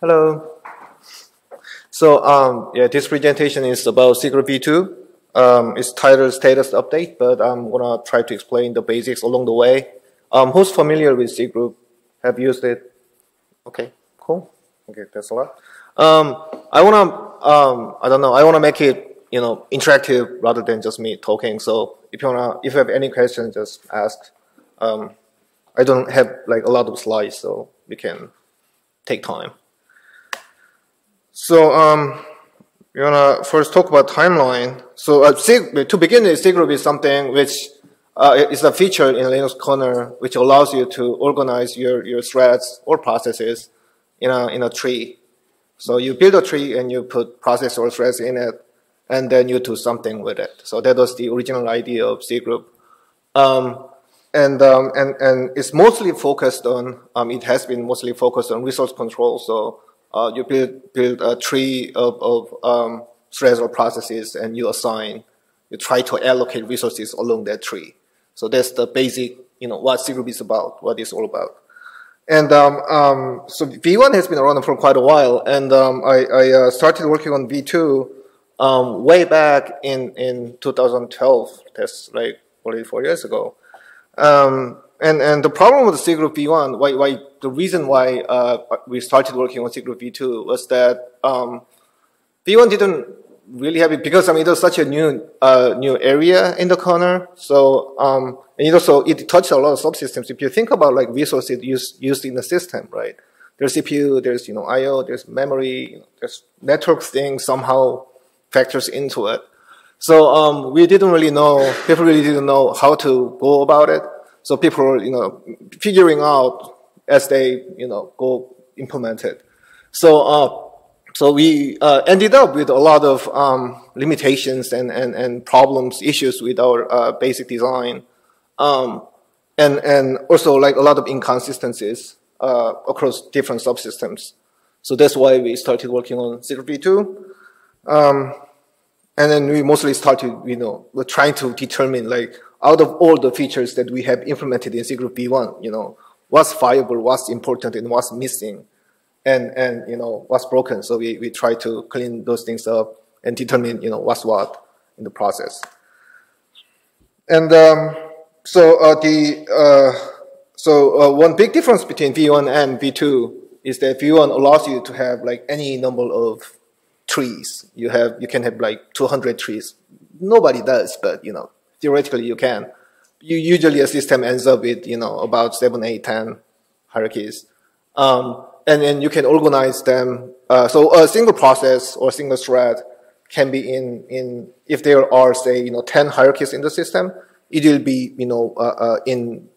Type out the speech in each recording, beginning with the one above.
Hello. So um, yeah, this presentation is about Cgroup v2. Um, it's titled Status Update, but I'm gonna try to explain the basics along the way. Um, who's familiar with Cgroup? Have used it? Okay, cool. Okay, that's a lot. Um, I wanna, um, I don't know, I wanna make it, you know, interactive rather than just me talking. So if you wanna, if you have any questions, just ask. Um, I don't have like a lot of slides, so we can take time. So um, we're gonna first talk about timeline. So uh, to begin with, Cgroup is something which uh, is a feature in Linux kernel which allows you to organize your, your threads or processes in a, in a tree. So you build a tree and you put process or threads in it, and then you do something with it. So that was the original idea of Cgroup. Um, and, um, and, and it's mostly focused on, um, it has been mostly focused on resource control. So uh, you build, build a tree of, of um, threads or processes and you assign, you try to allocate resources along that tree. So that's the basic, you know, what Cgroup is about, what it's all about. And um, um, so V1 has been around for quite a while, and um, I, I uh, started working on V2 um, way back in, in 2012. That's like already four years ago. Um, and and the problem with the Cgroup v1, why why the reason why uh, we started working on Cgroup v2 was that um, v1 didn't really have it because I mean it was such a new uh, new area in the kernel. So um, and it also it touched a lot of subsystems. If you think about like resources used used in the system, right? There's CPU, there's you know I/O, there's memory, there's network things somehow factors into it. So um, we didn't really know, people really didn't know how to go about it. So people you know, figuring out as they, you know, go implement it. So, uh, so we uh, ended up with a lot of um, limitations and, and, and problems, issues with our uh, basic design. Um, and, and also like a lot of inconsistencies uh, across different subsystems. So that's why we started working on Cgroup v2. Um, and then we mostly started, you know, we're trying to determine like out of all the features that we have implemented in Cgroup v1, you know, what's viable, what's important, and what's missing, and and you know what's broken. So we we try to clean those things up and determine you know what's what in the process. And um, so uh, the uh, so uh, one big difference between v1 and v2 is that v1 allows you to have like any number of trees. You have you can have like 200 trees. Nobody does, but you know theoretically you can. You usually a system ends up with you know about seven, eight, ten hierarchies, um, and then you can organize them. Uh, so a single process or a single thread can be in in if there are say you know ten hierarchies in the system, it will be you know uh, uh, in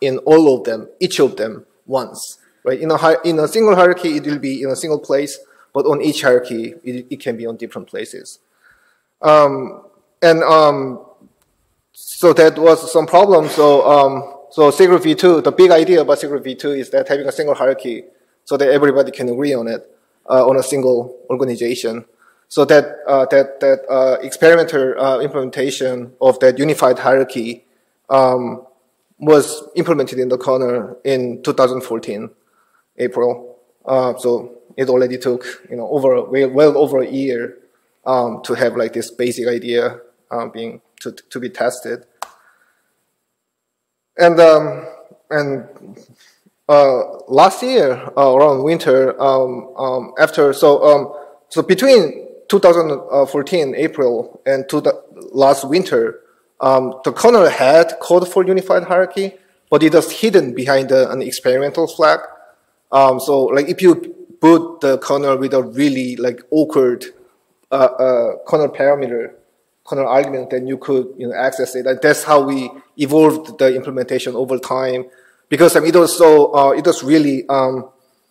in all of them, each of them once, right? In a in a single hierarchy, it will be in a single place but on each hierarchy, it, it can be on different places. Um, and um, so that was some problem. So, um, so Cgroup v2, the big idea about Cgroup v2 is that having a single hierarchy so that everybody can agree on it uh, on a single organization. So that uh, that that uh, experimental uh, implementation of that unified hierarchy um, was implemented in the kernel in 2014, April. Uh, so it already took you know over well, well over a year um, to have like this basic idea um, being to, to be tested. And um, and uh, last year uh, around winter um, um, after so um, so between 2014 April and to the last winter the kernel had code for unified hierarchy but it was hidden behind an experimental flag. so like if you boot the kernel with a really like awkward uh, uh, kernel parameter, kernel argument, then you could you know access it. And that's how we evolved the implementation over time. Because I mean, it was so uh, it was really um,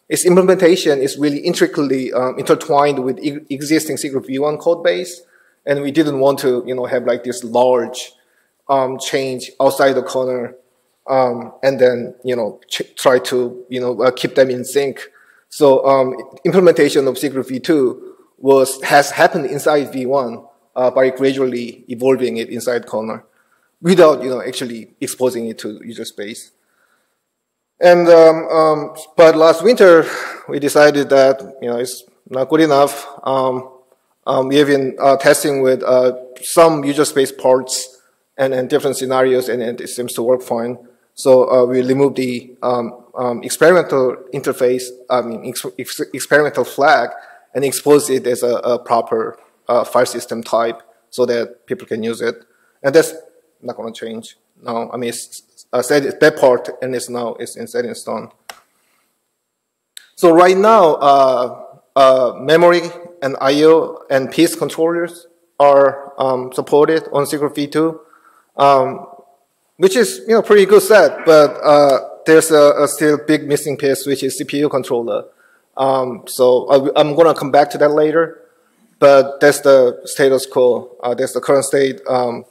its implementation is really intricately um, intertwined with e existing cgroup v1 code base, and we didn't want to you know have like this large um, change outside the kernel um, and then you know try to you know uh, keep them in sync so um, implementation of cgroup v2 was, has happened inside v1 uh, by gradually evolving it inside kernel without you know, actually exposing it to user space. And um, um, but last winter we decided that you know it's not good enough. Um, um we have been uh, testing with uh, some user space parts and, and different scenarios, and, and, it seems to work fine. So uh, we removed the um, um, experimental interface, I mean ex experimental flag, and exposed it as a, a proper uh, file system type so that people can use it. And that's not going to change. No, I mean it's set that part and it's now it's in set in stone. So right now, uh, uh, memory and I/O and PIDs controllers are um, supported on Cgroup v2, um, which is you know pretty good set. But uh, there's a, a, still big missing piece, which is CPU controller. Um, so I, am going to come back to that later. But that's the status quo. Uh, that's the current state. Um,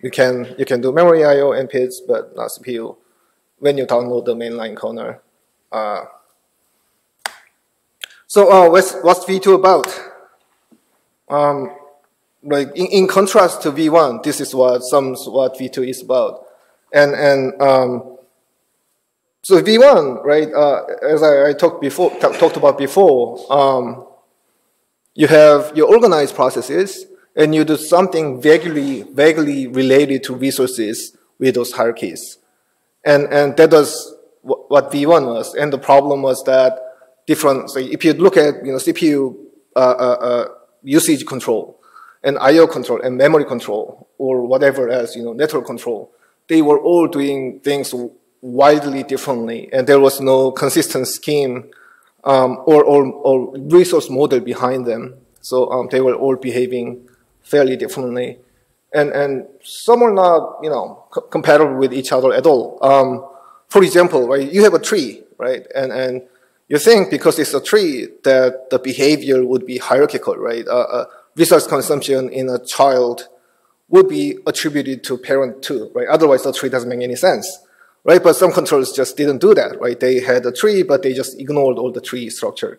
you can you can do memory I/O and PIDs, but not CPU when you download the mainline kernel. Uh, so uh, what's what's V2 about? Um, like in, in contrast to V1, this is what some what V2 is about, and and um, so V1, right? Uh, as I, I, talked before, talked about before, um, you have your organized processes and you do something vaguely, vaguely related to resources with those hierarchies. And, and that was what V1 was. And the problem was that different, so if you look at, you know, CPU uh, uh, uh, usage control and IO control and memory control or whatever else, you know, network control, they were all doing things wildly differently. And there was no consistent scheme um, or, or, or, resource model behind them. So um, they were all behaving fairly differently. And, and some are not, you know, compatible with each other at all. Um, for example, right, you have a tree, right? And, and you think because it's a tree that the behavior would be hierarchical, right? Uh, uh, resource consumption in a child would be attributed to parent two, right? Otherwise, the tree doesn't make any sense, right? But some controllers just didn't do that, right? They had a tree, but they just ignored all the tree structure.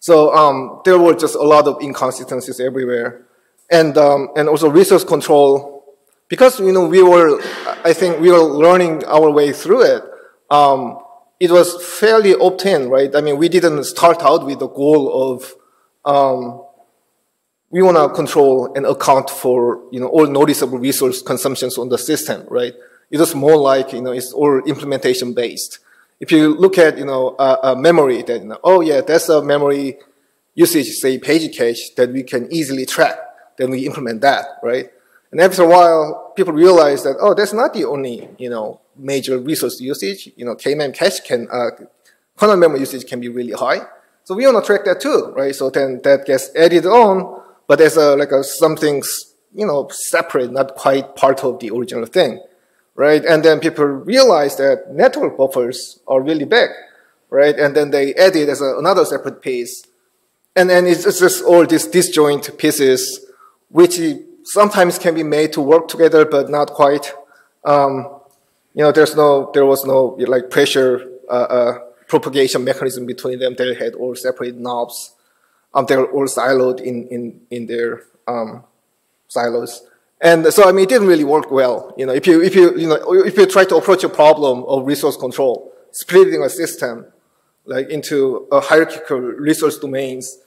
So um, there were just a lot of inconsistencies everywhere and um, and also resource control because you know we were I think we were learning our way through it. Um, it was fairly opt-in, right? I mean, we didn't start out with the goal of um, we want to control and account for you know all noticeable resource consumptions on the system, right? It was more like you know it's all implementation based. If you look at you know a, a memory, that you know, oh yeah, that's a memory usage, say page cache that we can easily track then we implement that, right? And after a while, people realize that, oh, that's not the only, you know, major resource usage. You know, KMEM cache can, uh, kernel memory usage can be really high. So we want to track that too, right? So then that gets added on, but there's a, like a, something, you know, separate, not quite part of the original thing, right? And then people realize that network buffers are really big, right? And then they add it as a, another separate piece. And then it's just all these disjoint pieces which sometimes can be made to work together, but not quite. Um, you know, there's no, there was no like pressure uh, uh, propagation mechanism between them. They had all separate knobs. Um, they were all siloed in in in their um, silos. And so, I mean, it didn't really work well. You know, if you, if you, you know, if you try to approach a problem of resource control, splitting a system, like into a hierarchical resource domains,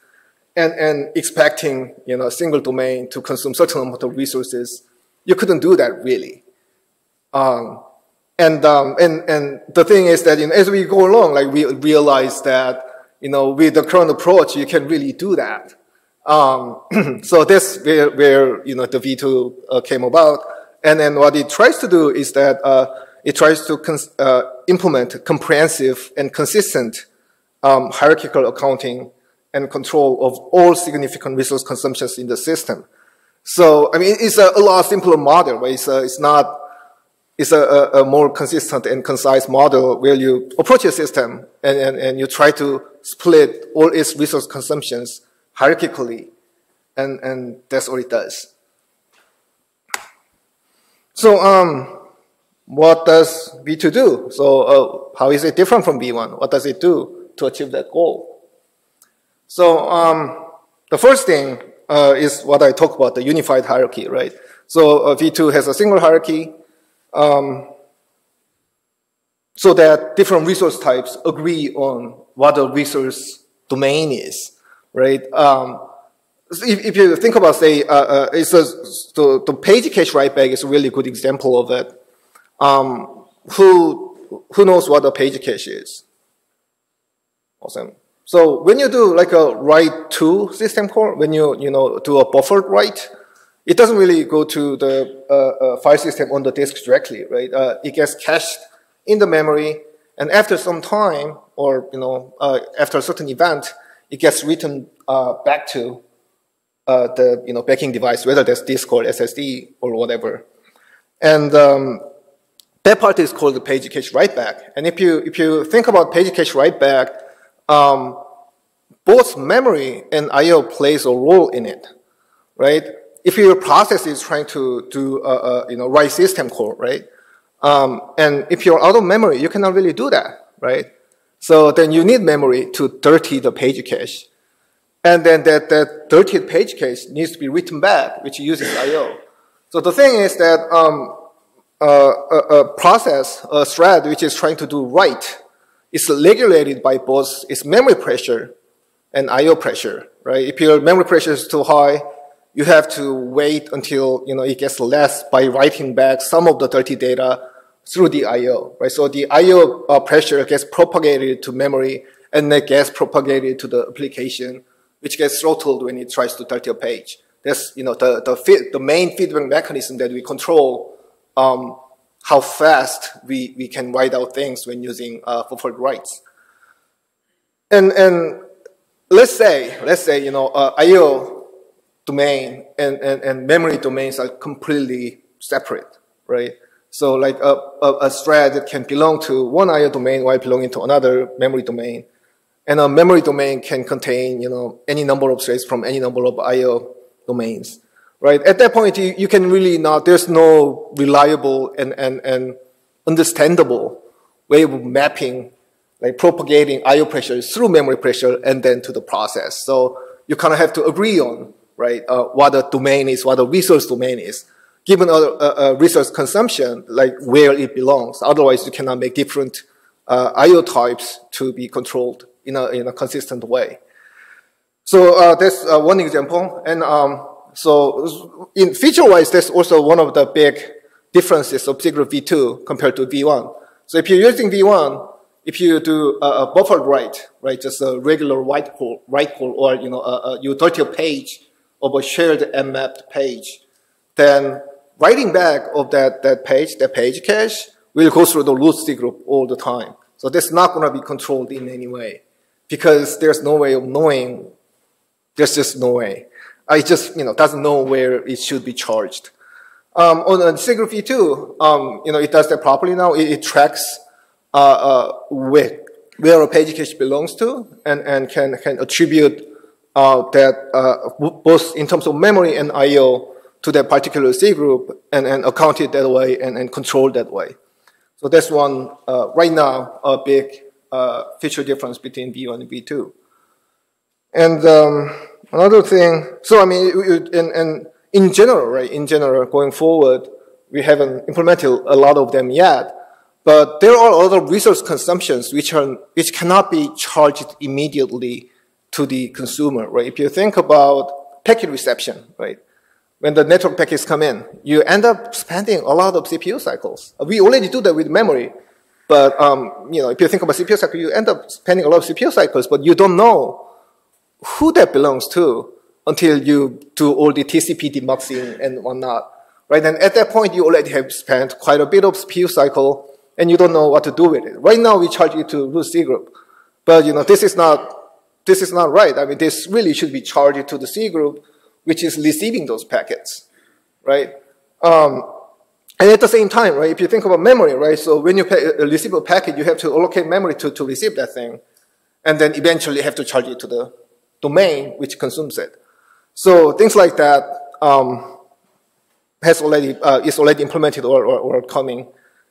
and, and expecting you know, a single domain to consume certain amount of resources, you couldn't do that really. Um, and, um, and, and the thing is that you know, as we go along, like we realize that you know, with the current approach, you can really do that. Um, so that's where, where, you know, the V2 uh, came about. And then what it tries to do is that uh, it tries to uh, implement comprehensive and consistent um, hierarchical accounting and control of all significant resource consumptions in the system. So, I mean, it's a, a lot simpler model, right? It's, a, it's not, it's a, a, more consistent and concise model where you approach a system and, and, and you try to split all its resource consumptions hierarchically. And, and that's all it does. So, um, what does V2 do? So, uh, how is it different from V1? What does it do to achieve that goal? So um, the first thing uh, is what I talked about, the unified hierarchy, right? So uh, V2 has a single hierarchy. Um, so that different resource types agree on what the resource domain is, right? Um, if, if, you think about, say, uh, uh, it's a, the, the page cache write back is a really good example of it. Um, who, who knows what a page cache is? Awesome. So when you do like a write to system call, when you, you know, do a buffered write, it doesn't really go to the uh, uh, file system on the disk directly, right? Uh, it gets cached in the memory, and after some time, or you know, uh, after a certain event, it gets written uh, back to uh, the you know backing device, whether that's disk or SSD or whatever. And um, that part is called the page cache write back. And if you if you think about page cache write back, um, both memory and I/O plays a role in it, right? If your process is trying to do a, a you know write system call, right? Um, and if you're out of memory, you cannot really do that, right? So then you need memory to dirty the page cache. And then that, that dirtied page cache needs to be written back, which uses I.O. So the thing is that um, uh, a, a, process, a thread which is trying to do write, is regulated by both its memory pressure and I.O. pressure, right? If your memory pressure is too high, you have to wait until you know it gets less by writing back some of the dirty data through the I/O, right? So the I/O uh, pressure gets propagated to memory, and then gets propagated to the application, which gets throttled when it tries to dirty a page. That's you know the the, the main feedback mechanism that we control um, how fast we, we can write out things when using uh, buffered writes. And and let's say let's say you know uh, I/O domain and, and, and memory domains are completely separate, right? So like a, a, a thread can belong to one IO domain while belonging to another memory domain. And a memory domain can contain, you know, any number of threads from any number of IO domains, right? At that point, you, you can really not, there's no reliable and, and, and understandable way of mapping, like propagating IO pressure through memory pressure and then to the process. So you kind of have to agree on right? Uh, what the domain is, what the resource domain is, given a, a, a, resource consumption, like where it belongs. Otherwise, you cannot make different uh, I/O types to be controlled in a in a consistent way. So uh, that's uh, one example, and um, so in feature-wise, that's also one of the big differences of Cgroup v2 compared to v1. So if you're using v1, if you do a, a buffered write, right, just a regular write call, write call, or you know, you dirty a page of a shared mmapped page, then writing back of that, that page, that page cache, will go through the root C group all the time. So that's not going to be controlled in any way because there's no way of knowing. There's just no way. I just, you know, doesn't know where it should be charged. Um, on, on Cgroup v2, um, you know, it does that properly now. It, it tracks uh, uh, where, where a page cache belongs to and, and can, can attribute uh, that uh, both in terms of memory and I/O to that particular C group and, and account it that way and, and control that way. So that's one uh, right now a big uh, feature difference between V1 and V2. And um, another thing, so I mean, and, in general, right? In general, going forward, we haven't implemented a lot of them yet. But there are other resource consumptions which are which cannot be charged immediately to the consumer, right? If you think about packet reception, right? When the network packets come in, you end up spending a lot of CPU cycles. We already do that with memory, but um, you know, if you think about CPU cycle, you end up spending a lot of CPU cycles, but you don't know who that belongs to until you do all the TCP demuxing and whatnot, right? And at that point, you already have spent quite a bit of CPU cycle, and you don't know what to do with it. Right now, we charge you to root C group, but you know, this is not this is not right. I mean, this really should be charged to the C group, which is receiving those packets, right? Um, and at the same time, right, if you think about memory, right, so when you uh, receive a packet, you have to allocate memory to, to receive that thing, and then eventually have to charge it to the domain which consumes it. So things like that um, has already uh, is already implemented or, or, or coming,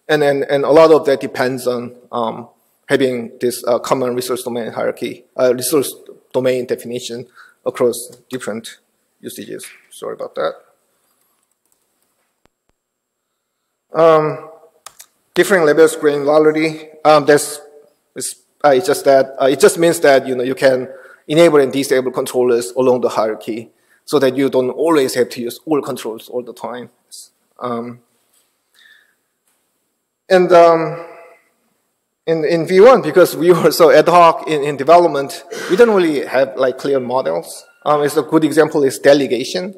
and, and and a lot of that depends on um, having this uh, common resource domain hierarchy, uh, resource domain definition across different usages. Sorry about that. Um, different levels granularity. Um, that's it's, uh, it's just that uh, it just means that you know you can enable and disable controllers along the hierarchy, so that you don't always have to use all controls all the time. Um, and um, in, in V1, because we were so ad hoc in, in development, we don't really have like clear models. Um, a good example is delegation.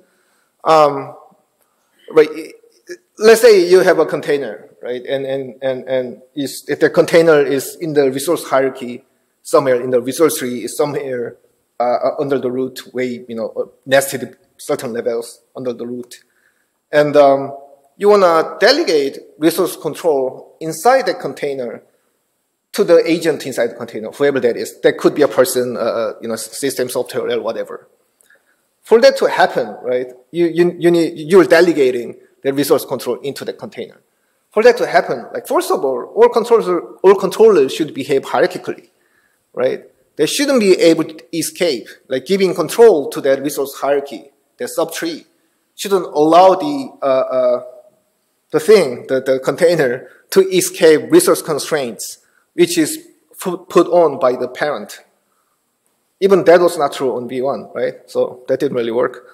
Um, right, let's say you have a container, right, and and and and if the container is in the resource hierarchy somewhere in the resource tree, is somewhere uh, under the root, way you know nested certain levels under the root, and um, you want to delegate resource control inside the container to the agent inside the container, whoever that is. That could be a person, uh, uh, you know, system, software, or whatever. For that to happen, right, you, you, you need, you're delegating the resource control into the container. For that to happen, like first of all, all controllers, all controllers should behave hierarchically, right? They shouldn't be able to escape, like giving control to that resource hierarchy, the subtree, shouldn't allow the uh, uh, the thing, the, the container, to escape resource constraints, which is put on by the parent. Even that was not true on V1, right? So that didn't really work.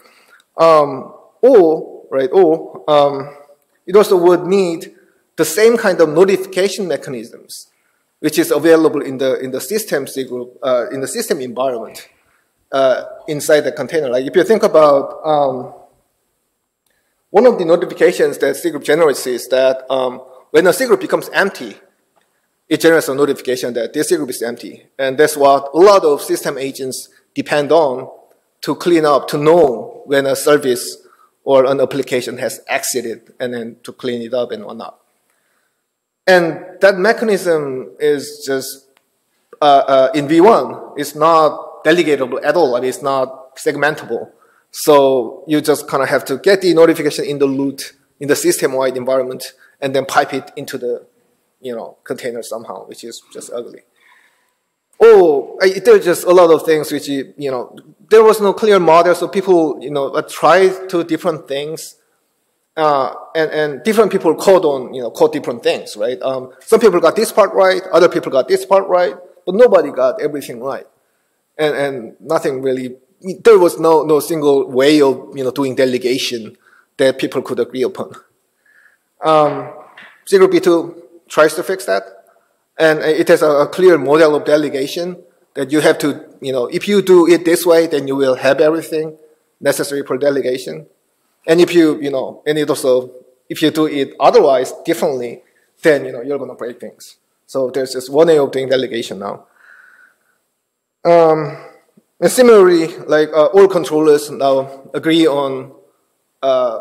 Um, or, right, or um, it also would need the same kind of notification mechanisms, which is available in the in the system uh, in the system environment uh, inside the container. Like if you think about um, one of the notifications that cgroup generates is that um, when a cgroup becomes empty, it generates a notification that this group is empty. And that's what a lot of system agents depend on to clean up, to know when a service or an application has exited and then to clean it up and whatnot. And that mechanism is just, uh, uh, in V1, it's not delegatable at all. I mean, it's not segmentable. So you just kind of have to get the notification in the root, in the system-wide environment, and then pipe it into the, you know, container somehow, which is just ugly. Oh, there are just a lot of things which, you know, there was no clear model, so people, you know, tried to different things. Uh, and, and different people code on, you know, code different things, right? Um, some people got this part right, other people got this part right, but nobody got everything right. And, and nothing really there was no, no single way of you know, doing delegation that people could agree upon. Um, cgroup 2 tries to fix that, and it has a, a, clear model of delegation that you have to, you know, if you do it this way, then you will have everything necessary for delegation. And if you, you know, and it also, if you do it otherwise, differently, then, you know, you're going to break things. So there's just one way of doing delegation now. Um, and similarly, like uh, all controllers now agree on uh,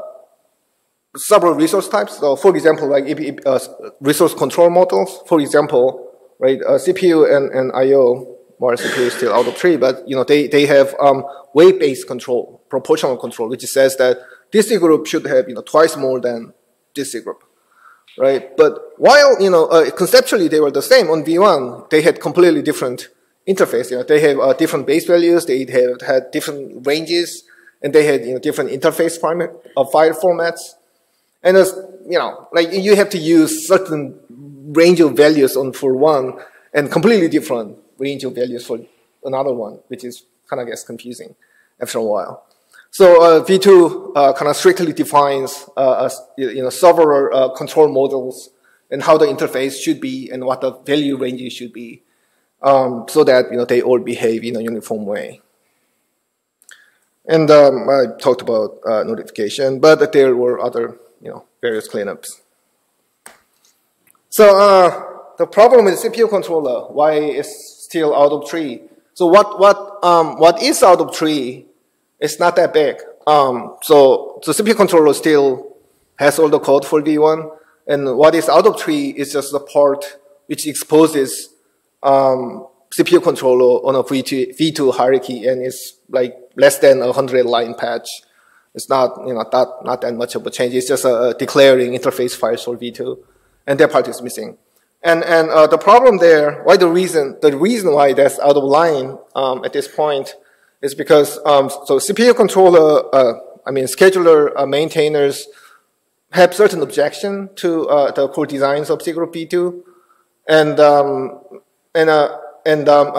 several resource types. So, for example, like uh, resource control models. For example, right, uh, CPU and, and I/O, well, CPU is still out of tree, but you know they they have um, weight-based control, proportional control, which says that this group should have you know twice more than this group, right? But while you know uh, conceptually they were the same on V1, they had completely different interface. You know, they have uh, different base values, they have had different ranges, and they had you know different interface format, uh, file formats. And as you know, like you have to use certain range of values on for one, and completely different range of values for another one, which is kind of gets confusing after a while. So uh, V2 uh, kind of strictly defines uh, you know several uh, control models and how the interface should be and what the value ranges should be um, so that you know they all behave in a uniform way. And um, I talked about uh, notification, but there were other you know various cleanups. So uh, the problem with CPU controller, why it's still out of tree. So what what um, what is out of tree is not that big. Um, so the CPU controller still has all the code for V1, and what is out of tree is just the part which exposes um, CPU controller on a V2, V2 hierarchy and it's like less than a 100 line patch. It's not, you know, that, not that much of a change. It's just a, declaring interface files for V2 and that part is missing. And, and uh, the problem there, why the reason, the reason why that's out of line um, at this point is because, um, so CPU controller, uh, I mean, scheduler uh, maintainers have certain objection to uh, the core designs of C group V2 and, um, and, uh, and um,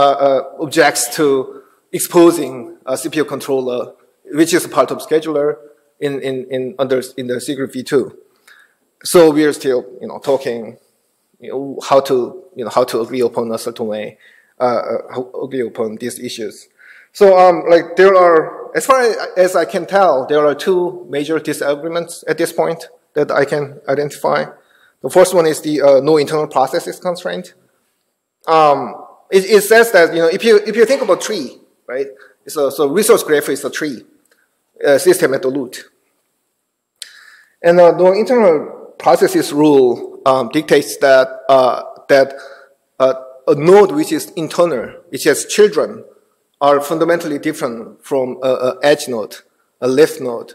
objects to exposing a CPU controller, which is part of scheduler in, in, in, under, in the group V2. So we are still, you know, talking you know, how to, you know, how to agree upon a certain way, uh, agree upon these issues. So, um, like, there are, as far as I can tell, there are two major disagreements at this point that I can identify. The first one is the uh, no internal processes constraint. Um, it, it, says that, you know, if you, if you think about tree, right? So, so resource graph is a tree, uh, system at the root. And uh, the internal processes rule um, dictates that, uh, that uh, a node which is internal, which has children, are fundamentally different from a, edge node, a leaf node.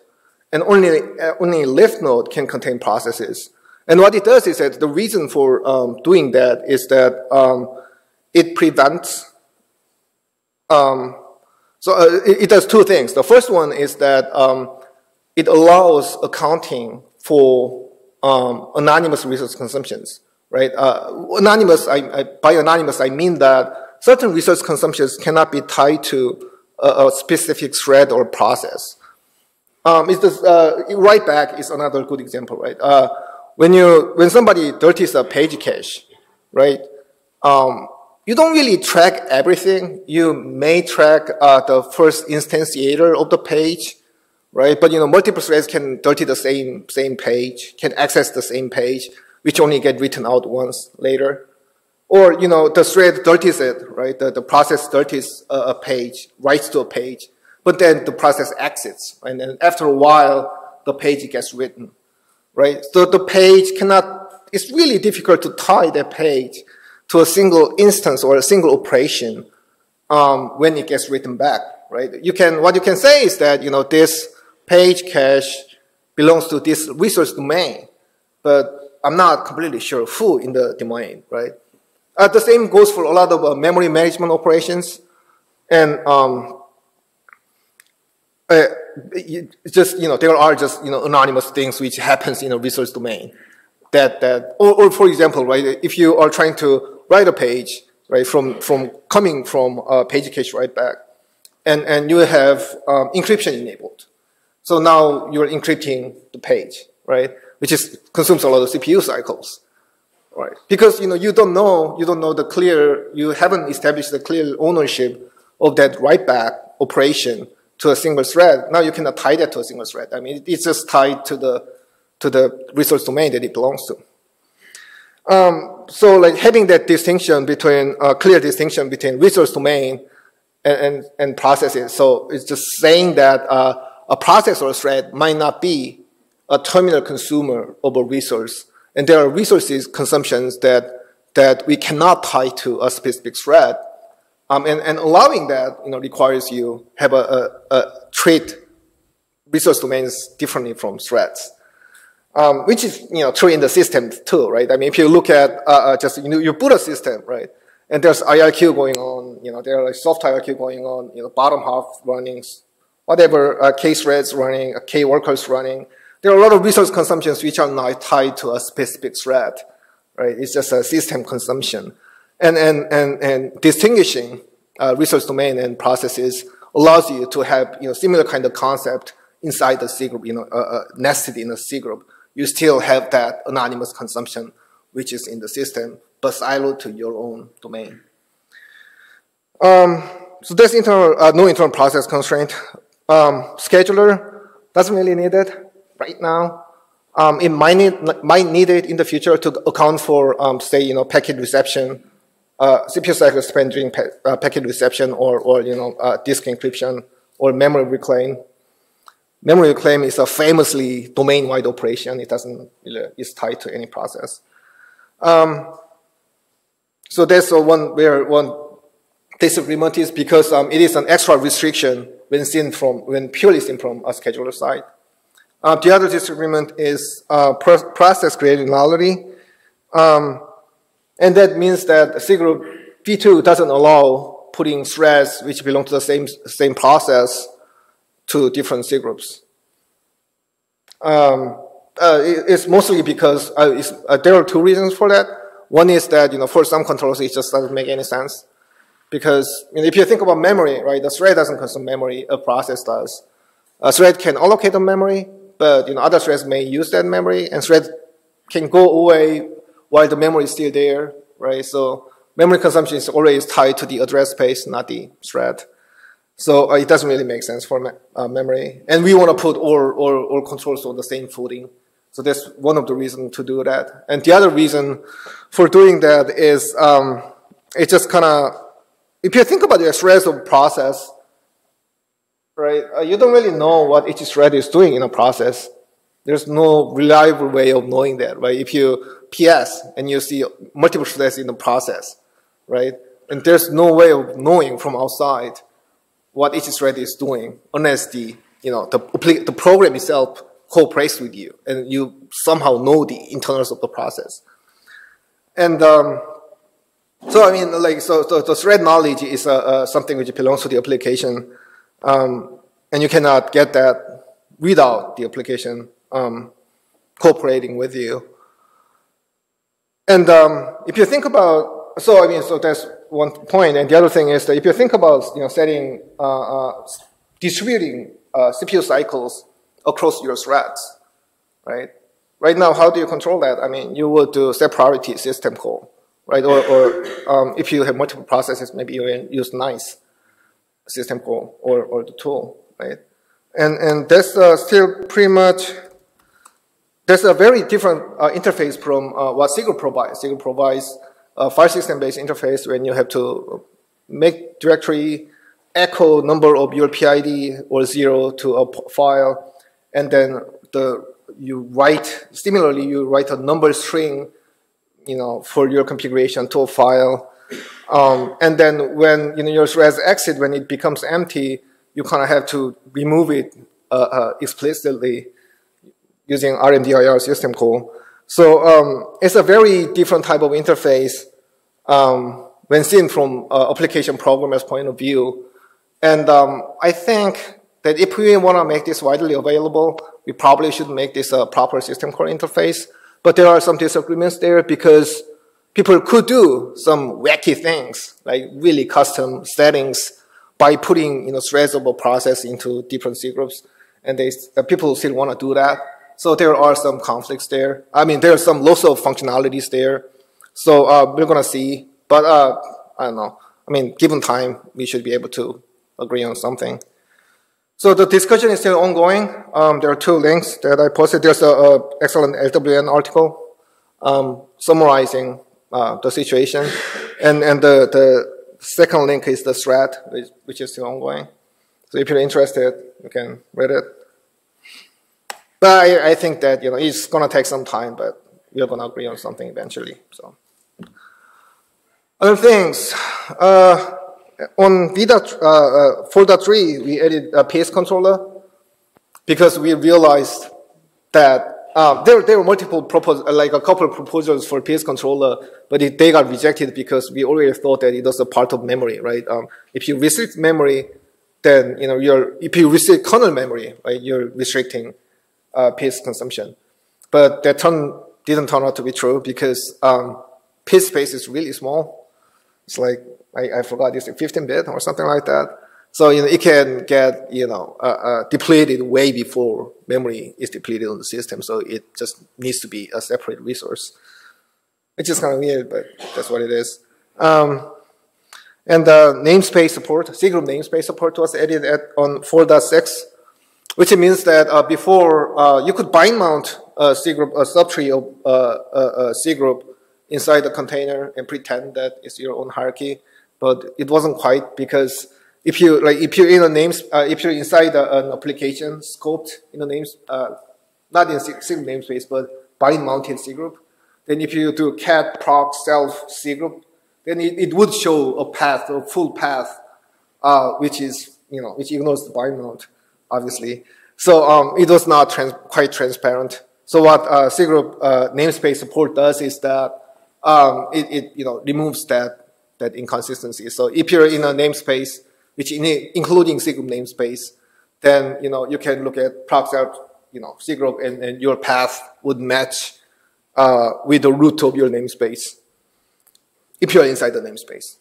And only, uh, only leaf node can contain processes. And what it does is that the reason for um, doing that is that um, it prevents, um, so uh, it, it, does two things. The first one is that um, it allows accounting for um, anonymous resource consumptions, right? Uh, anonymous, I, I, by anonymous, I mean that certain resource consumptions cannot be tied to a, a specific thread or process. Um, uh, write back is another good example, right? Uh, when you when somebody dirties a page cache, right? Um, you don't really track everything. You may track uh, the first instantiator of the page, right? But you know, multiple threads can dirty the same same page, can access the same page, which only get written out once later. Or, you know, the thread dirties it, right? The, the process dirties a, a page, writes to a page, but then the process exits, and then after a while, the page gets written, right? So the page cannot, it's really difficult to tie that page to a single instance or a single operation um, when it gets written back, right? You can, what you can say is that, you know, this page cache belongs to this resource domain, but I'm not completely sure who in the domain, right? Uh, the same goes for a lot of uh, memory management operations. And um, uh, just, you know, there are just, you know, anonymous things which happens in a resource domain. That, that or, or for example, right, if you are trying to write a page, right, from, from coming from a page cache write back, and, and you have um, encryption enabled. So now you're encrypting the page, right, which is, consumes a lot of CPU cycles. Right. Because, you know, you don't know, you don't know the clear, you haven't established the clear ownership of that write back operation to a single thread. Now you cannot tie that to a single thread. I mean, it's just tied to the, to the resource domain that it belongs to. Um, so like having that distinction between, a uh, clear distinction between resource domain and, and, and processes. So it's just saying that uh, a process or a thread might not be a terminal consumer of a resource and there are resources consumptions that, that we cannot tie to a specific thread. Um, and, and allowing that, you know, requires you have a, a, a treat resource domains differently from threads. Um, which is, you know, true in the system too, right? I mean, if you look at uh, uh, just, you know, you put a system, right? And there's IRQ going on, you know, there are like soft IRQ going on, you know, bottom half running, whatever, uh, K threads running, uh, K workers running. There are a lot of resource consumptions which are not tied to a specific thread, right? It's just a system consumption. And, and, and, and distinguishing uh, resource domain and processes allows you to have, you know, similar kind of concept inside the C group, you know, uh, uh, nested in a C group. You still have that anonymous consumption, which is in the system, but siloed to your own domain. Um, so there's internal, uh, no internal process constraint. Um, scheduler doesn't really need it right now. Um, it might need, might need it in the future to account for, um, say, you know, packet reception, uh, CPU cycle spent during pa uh, packet reception or, or you know, uh, disk encryption or memory reclaim. Memory reclaim is a famously domain-wide operation. It doesn't, it's tied to any process. Um, so that's one where one disagreement is because um, it is an extra restriction when seen from, when purely seen from a scheduler side. Uh, the other disagreement is uh, process granularity. Um, and that means that C group V2 doesn't allow putting threads which belong to the same, same process to different C groups. Um, uh, it, it's mostly because uh, it's, uh, there are two reasons for that. One is that you know for some controllers it just doesn't make any sense because you know, if you think about memory, right, the thread doesn't consume memory, a process does. A thread can allocate the memory, but you know other threads may use that memory, and thread can go away while the memory is still there, right? So memory consumption is always tied to the address space, not the thread. So uh, it doesn't really make sense for me uh, memory. And we want to put all, all, all controls on the same footing. So that's one of the reasons to do that. And the other reason for doing that is um, it just kind of, if you think about the threads of process, right, uh, you don't really know what each thread is doing in a process. There's no reliable way of knowing that, right? If you PS and you see multiple threads in the process, right? And there's no way of knowing from outside what each thread is doing unless the, you know, the, the program itself cooperates with you and you somehow know the internals of the process. And um, so, I mean, like, so, so the thread knowledge is uh, uh, something which belongs to the application. Um, and you cannot get that without the application um, cooperating with you. And um, if you think about, so I mean, so that's one. And the other thing is that if you think about, you know, setting, uh, uh, distributing uh, CPU cycles across your threads, right? Right now, how do you control that? I mean, you would do set priority system call, right? Or, or um, if you have multiple processes, maybe you use nice system call or, or the tool, right? And, and that's uh, still pretty much that's a very different uh, interface from uh, what cgroup provides. cgroup provides a file system-based interface when you have to make directory, echo number of your PID or zero to a file, and then the you write, similarly, you write a number string, you know, for your configuration to a file. Um, and then when you know, your threads exit, when it becomes empty, you kind of have to remove it uh, uh, explicitly using RMDIR system call. So um, it's a very different type of interface um, when seen from uh, application programmer's point of view. And um, I think that if we want to make this widely available, we probably should make this a proper system call interface. But there are some disagreements there because people could do some wacky things, like really custom settings by putting you know, threads of a process into different C groups. And they, uh, people still want to do that. So there are some conflicts there. I mean, there are some loss of functionalities there. So uh, we're going to see. But uh, I don't know. I mean, given time, we should be able to agree on something. So the discussion is still ongoing. Um, there are two links that I posted. There's an excellent LWN article um, summarizing uh, the situation. And, and the, the second link is the thread, which, which is still ongoing. So if you're interested, you can read it. But I, I think that you know it's going to take some time, but we're to agree on something eventually. So other things uh, on Vida uh, uh, 4.3, we added a PIDs controller because we realized that uh, there, there were multiple proposals, like a couple of proposals for PIDs controller, but it, they got rejected because we already thought that it was a part of memory, right? Um, if you restrict memory, then you know you're if you restrict kernel memory, right, you're restricting uh, consumption. But that turn, didn't turn out to be true because um, pace space is really small. It's like, I, I forgot, it's like 15 bit or something like that. So, you know, it can get, you know, uh, uh, depleted way before memory is depleted on the system. So it just needs to be a separate resource. It's just kind of weird, but that's what it is. Um, and the namespace support, cgroup namespace support was added at, on 4.6 which means that uh, before uh, you could bind mount a C group, a subtree of uh, a C group inside the container and pretend that it's your own hierarchy, but it wasn't quite because if you like if you're in a names uh, if you're inside a, an application scoped in the names uh, not in a single namespace but bind mounted C group, then if you do cat proc self C group, then it, it would show a path, a full path, uh, which is you know which ignores the bind mount obviously. So um, it was not trans quite transparent. So what uh, cgroup uh, namespace support does is that um, it, it, you know removes that that inconsistency. So if you're in a namespace, which in including cgroup namespace, then you know you can look at self you know, group and, and your path would match uh, with the root of your namespace if you're inside the namespace.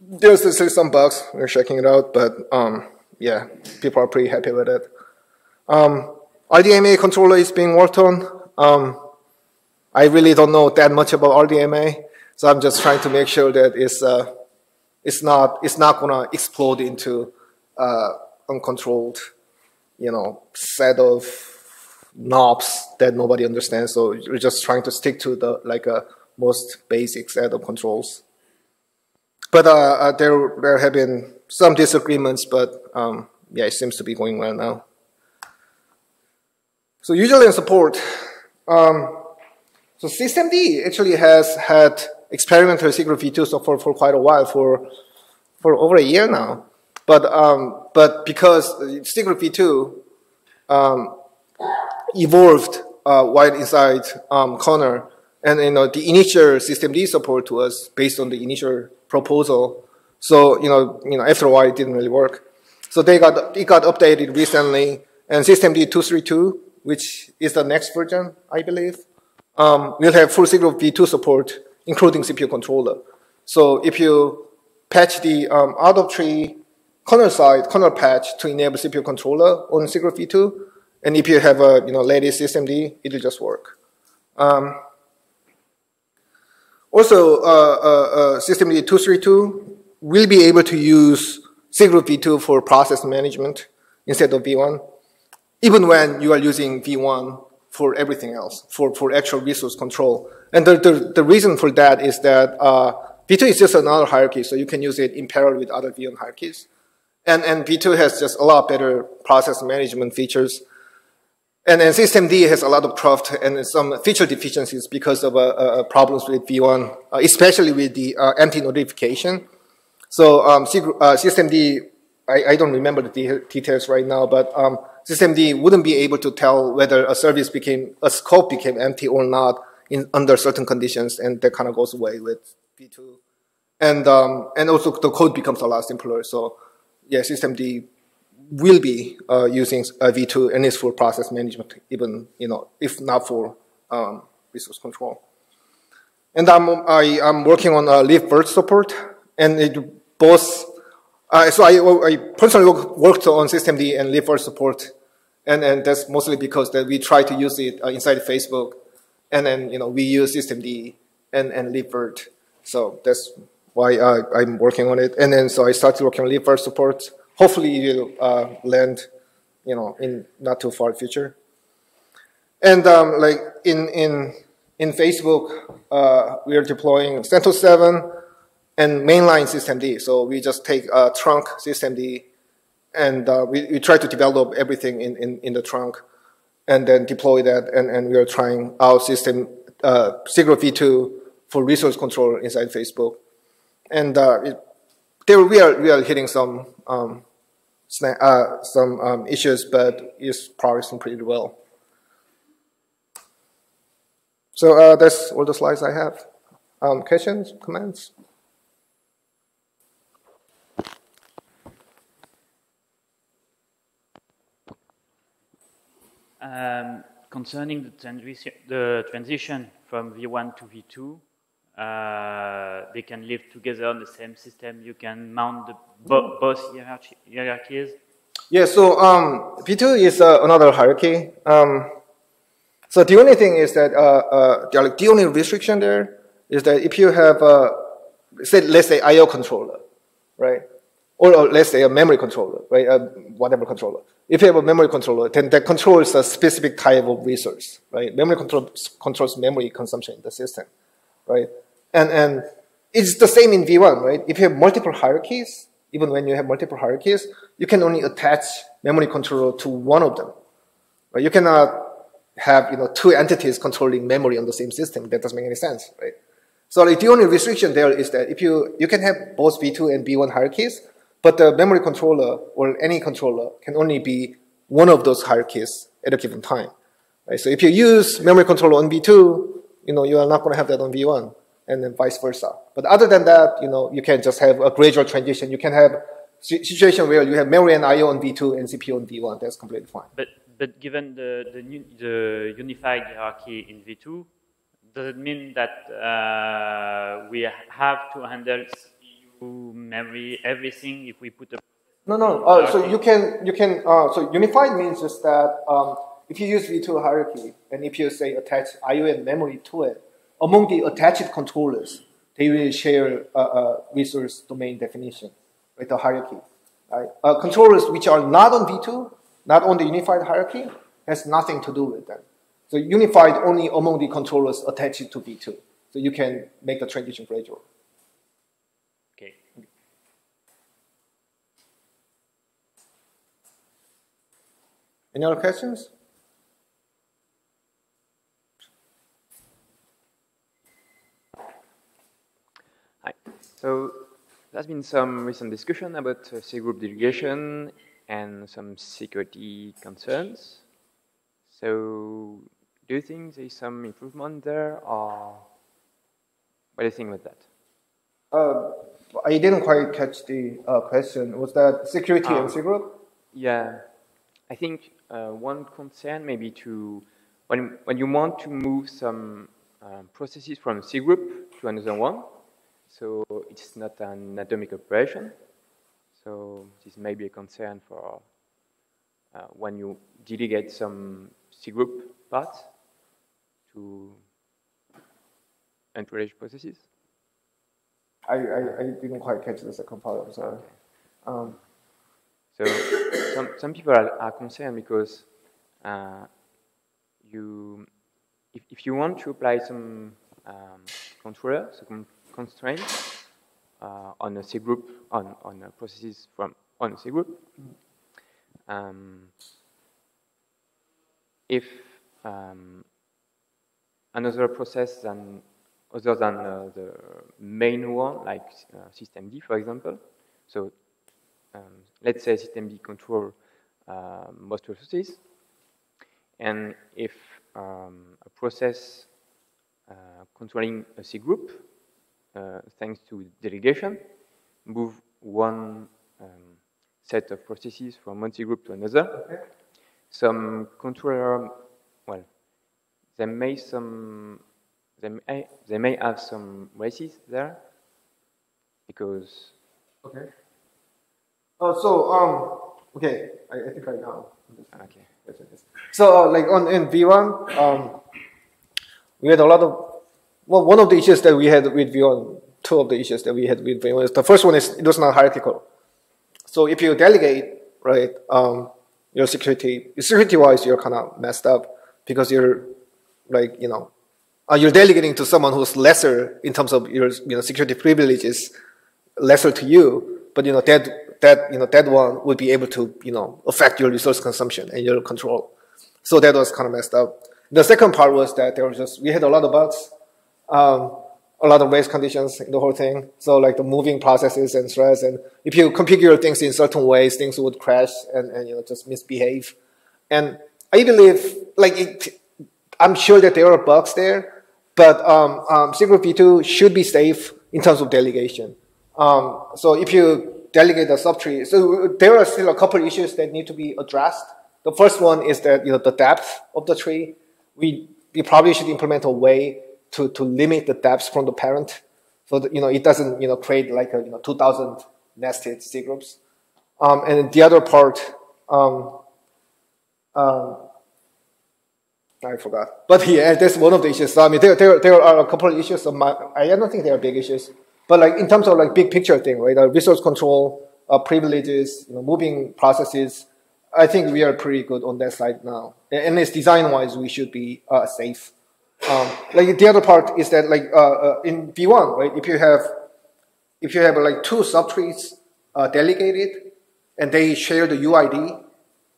There's still some bugs. We're checking it out, but um, yeah, people are pretty happy with it. Um, RDMA controller is being worked on. Um, I really don't know that much about RDMA, so I'm just trying to make sure that it's uh, it's not it's not gonna explode into uh, uncontrolled, you know, set of knobs that nobody understands. So we're just trying to stick to the like a most basic set of controls. But uh, uh, there there have been some disagreements, but um, yeah, it seems to be going well now. So usually in support, um, so systemd actually has had experimental cgroup v2 so for, for quite a while, for for over a year now. But um, but because cgroup v2 um, evolved uh, while inside um, Kernel, and you know the initial systemd support was based on the initial proposal. So you know you know after a while it didn't really work. So they got it got updated recently, and systemd 232, which is the next version, I believe, um, will have full cgroup v2 support, including CPU controller. So if you patch the um, out of tree kernel side kernel patch to enable CPU controller on cgroup v2, and if you have a you know latest systemd, it'll just work. Um, also, uh, uh, uh, systemd 232 will be able to use Cgroup v2 for process management instead of v1, even when you are using v1 for everything else, for, for actual resource control. And the, the, the reason for that is that uh, v2 is just another hierarchy, so you can use it in parallel with other v1 hierarchies. And, and v2 has just a lot better process management features and then systemd has a lot of craft and some feature deficiencies because of uh, uh, problems with V1, uh, especially with the uh, empty notification. So um, uh, systemd, I, I, don't remember the de details right now, but um, systemd wouldn't be able to tell whether a service became, a scope became empty or not in, under certain conditions, and that kind of goes away with V2. And, um, and also the code becomes a lot simpler. So yeah, systemd will be uh, using V2 and it's for process management, even, you know, if not for um, resource control. And I'm, I, am working on uh, libvirt support, and it both, uh, so I, I personally worked on systemd and libvirt support, and, and that's mostly because that we try to use it uh, inside Facebook, and then, you know, we use systemd and, and libvirt, so that's why uh, I'm working on it. And then, so I started working on libvirt support, hopefully it will uh, land, you know, in not too far future. And um, like in in in Facebook, uh, we are deploying CentOS 7 and mainline systemd. So we just take a trunk systemd and uh, we, we try to develop everything in, in, in the trunk and then deploy that. And, and we are trying our system, uh, Cgroup v2 for resource control inside Facebook. And uh, it, there we are we are hitting some um, uh, some um, issues, but it's progressing pretty well. So uh, that's all the slides I have. Um, questions, comments? Um, concerning the, transi the transition from V1 to V2, uh, they can live together on the same system. You can mount the bo both hierarchies. Yeah, so um, V2 is uh, another hierarchy. Um, so the only thing is that uh, uh the, the, only restriction there is that if you have, uh, say, let's say I/O controller, right, or, let's say a memory controller, right, whatever controller. If you have a memory controller, then that controls a specific type of resource, right? Memory control, controls memory consumption in the system, right? And, and it's the same in V1, right? If you have multiple hierarchies, even when you have multiple hierarchies, you can only attach memory controller to one of them. Right? You cannot have you know two entities controlling memory on the same system. That doesn't make any sense, right? So like, the only restriction there is that if you you can have both V2 and V1 hierarchies, but the memory controller or any controller can only be one of those hierarchies at a given time. Right? So if you use memory controller on V2, you know you are not going to have that on V1 and then vice versa. But other than that, you know, you can just have a gradual transition. You can have situation where you have memory and I/O on V2 and CPU on V1. That's completely fine. But but given the, the, the, unified hierarchy in V2, does it mean that uh, we have to handle Memory, everything if we put a no, no. Uh, so you can you can uh, so unified means just that um, if you use V2 hierarchy and if you say attach IO and memory to it, among the attached controllers, they will share a, a resource domain definition with the hierarchy. Right? Uh, controllers which are not on V2, not on the unified hierarchy, has nothing to do with them. So unified only among the controllers attached to V2. So you can make the transition gradual. Okay. Any other questions? Hi. So there's been some recent discussion about uh, C-group delegation and some security concerns. So do you think there's some improvement there, or what do you think about that? Uh, I didn't quite catch the uh, question. Was that security um, and C-group? Yeah. I think uh, one concern maybe to, when, when you want to move some um, processes from C group to another one, so it's not an atomic operation. So this may be a concern for uh, when you delegate some C group parts to unrelated processes. I, I, I, didn't quite catch the second part, I'm sorry. Um, so some, people are, are concerned because uh, you, if, if you want to apply some um, controller, some constraints uh, on a C group, on, on processes from on a C group, um, if um, another process than other than uh, the main one, like uh, systemd, for example, so um, let's say systemd control uh, most processes, and if um, a process uh, controlling a C group, uh, thanks to delegation, move one um, set of processes from one C group to another, okay. some controller, well, they may some they may, they may have some races there because okay. Uh, so, um, okay, I, I think I know. Okay. So, uh, like on in V1, um, we had a lot of, well, one of the issues that we had with V1, two of the issues that we had with V1 is the first one is it was not hierarchical. So if you delegate, right, um, your security, security wise, you're kind of messed up because you're like, you know, uh, you're delegating to someone who's lesser in terms of your, you know, security privileges, lesser to you, but you know, that that you know that one would be able to you know affect your resource consumption and your control. So that was kind of messed up. The second part was that there was just we had a lot of bugs, um, a lot of race conditions in the whole thing. So like the moving processes and threads, and if you configure things in certain ways, things would crash and, and you know just misbehave. And I believe like it, I'm sure that there are bugs there, but um, um, Cgroup V2 should be safe in terms of delegation. Um, so if you delegate the subtree. So there are still a couple issues that need to be addressed. The first one is that you know the depth of the tree. We we probably should implement a way to to limit the depth from the parent, so that you know it doesn't you know create like a you know 2,000 nested C groups. Um, and the other part, um, um, I forgot. But yeah, that's one of the issues. So, I mean, there, there, there are a couple of issues. Of my, I don't think they are big issues. But like in terms of like big picture thing, right? Uh, resource control, uh, privileges, you know, moving processes. I think we are pretty good on that side now. And it's design wise, we should be uh, safe. Um, like the other part is that like uh, uh in V1, right? If you have if you have like two subtrees uh, delegated and they share the UID,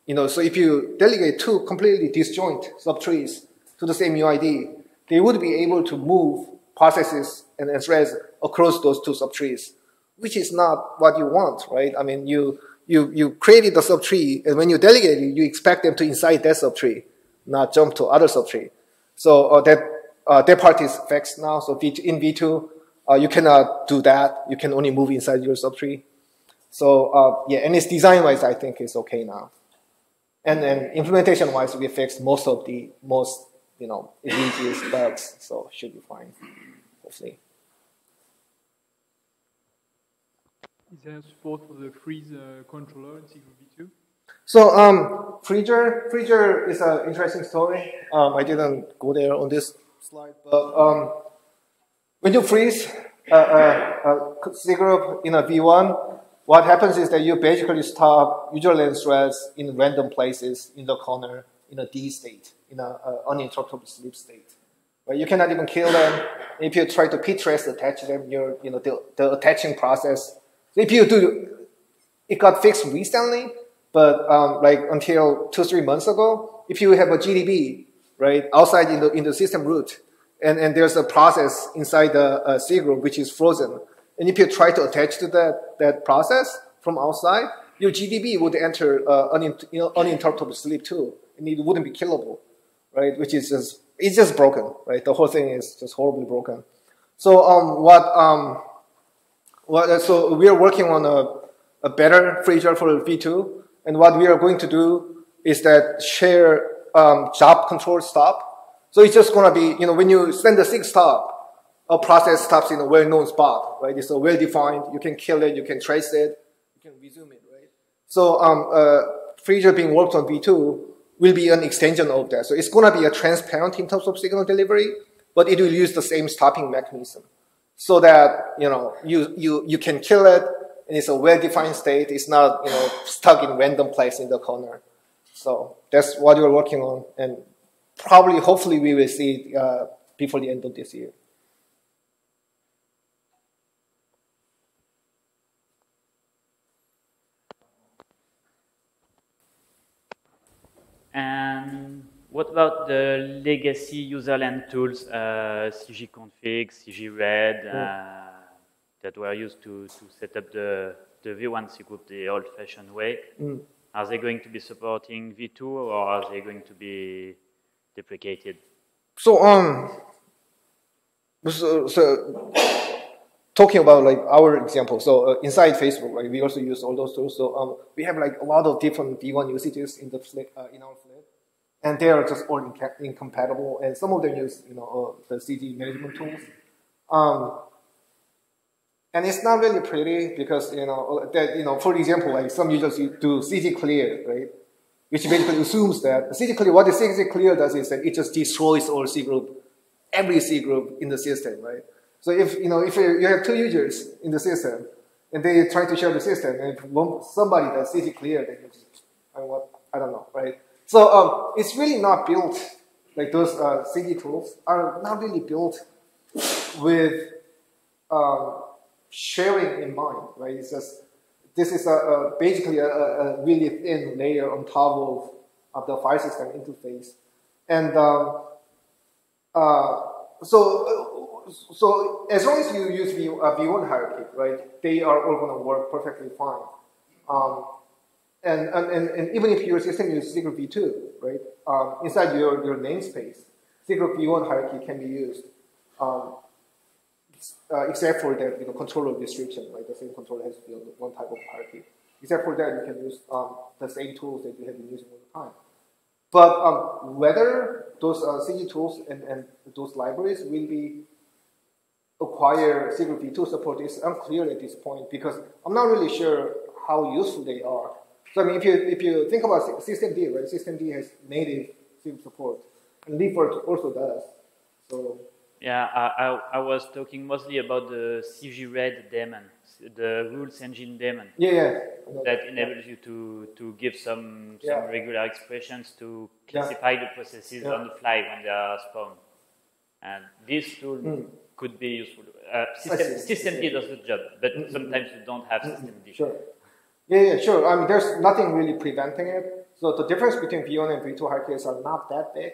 you know, so if you delegate two completely disjoint subtrees to the same UID, they would be able to move processes and threads across those two subtrees, which is not what you want, right? I mean, you, you, you created the subtree, and when you delegate it, you expect them to inside that subtree, not jump to other subtree. So uh, that, uh, that part is fixed now. So in V2, uh, you cannot do that. You can only move inside your subtree. So uh, yeah, and it's design-wise, I think it's okay now. And then implementation-wise, we fixed most of the most, you know, egregious bugs, so should be fine, hopefully. Is there support for the freeze uh, controller in cgroup v2? So um, Freezer, Freezer is an interesting story. Um, I didn't go there on this slide, but um, when you freeze a, a, a C group in a V1, what happens is that you basically stop userland threads in random places in the kernel in a D state, in an uninterruptible sleep state. Right? You cannot even kill them. If you try to ptrace attach them, you're, you know, the, the attaching process. If you do, it got fixed recently, but um, like until two, three months ago, if you have a GDB, right, outside in the, in the system root, and, and there's a process inside the uh, which is frozen, and if you try to attach to that, that process from outside, your GDB would enter uh, uninterruptible sleep too, and it wouldn't be killable, right? Which is just, it's just broken, right? The whole thing is just horribly broken. So um, what, um, what, so we are working on a, a better feature for V2, and what we are going to do is that share um, job control stop. So it's just going to be, you know, when you send a SIG stop, a process stops in a well-known spot, right? It's a well-defined. You can kill it, you can trace it, you can resume it, right? So um, uh, being worked on V2 will be an extension of that. So it's going to be a transparent in terms of signal delivery, but it will use the same stopping mechanism so that you know you you you can kill it and it's a well-defined state. It's not you know stuck in random place in the kernel. So that's what we're working on, and probably hopefully we will see it uh, before the end of this year. And what about the legacy userland tools, uh, CGconfig, CGRed, uh, that were used to, to set up the, the V1 C group the old-fashioned way? Mm. Are they going to be supporting V2 or are they going to be deprecated? So, um, so, so talking about like our example, so uh, inside Facebook, right, we also use all those tools. So um, we have like a lot of different V1 usages in the uh, in our fleet, and they are just all incompatible. And some of them use you know uh, the CD management tools. Um, and it's not really pretty because you know uh, that you know for example, like some users do CG clear, right? Which basically assumes that CG clear. What the CG clear does is that it just destroys all C group, every C group in the system, right? So if you know if you have two users in the system and they try to share the system, and if somebody does CG clear, then you just, I what I don't know, right? So um, it's really not built like those uh, CG tools are not really built with um, sharing in mind, right? It's just this is a, a basically a, a, really thin layer on top of, of the file system interface, and um, uh, so so as long as you use v, uh, V1 hierarchy, right, they are all going to work perfectly fine. Um, and, and, and, even if your system uses cgroup V2, right, um, inside your, your namespace, cgroup V1 hierarchy can be used, um, uh, except for that, you know, controller restriction, right, the same controller has to be on one type of hierarchy. Except for that, you can use um, the same tools that you have been using all the time. But um, whether those uh, CG tools and, and those libraries will be acquire cgroup V2 support is unclear at this point because I'm not really sure how useful they are. So I mean, if you if you think about systemd, right? Systemd has native cgroup support, and libvirt also does. So yeah, I, I, I was talking mostly about the CGRed daemon, the rules engine daemon. Yeah, yeah. That enables you to to give some some yeah. regular expressions to classify yeah. the processes yeah. on the fly when they are spawned. And this tool. Mm could be useful. Uh, system, system D does the job, but mm -hmm. sometimes you don't have system D. Sure. Yeah, yeah, sure. I mean, there's nothing really preventing it. So the difference between V1 and V2 hierarchies are not that big,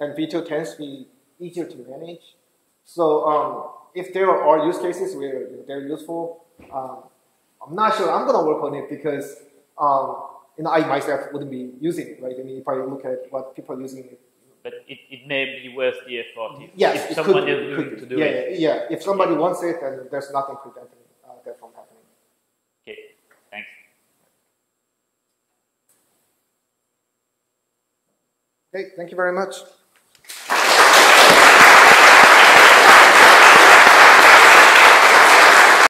and V2 tends to be easier to manage. So um, if there are use cases where they're useful, um, I'm not sure I'm going to work on it because um, you know, I myself wouldn't be using it, right? I mean, if I look at what people are using it but it, it may be worth the effort if, yes, if someone could, is willing to do yeah, it. Yeah, yeah, if somebody yeah. wants it, then there's nothing preventing uh, that from happening. Okay, thanks. Okay, thank you very much.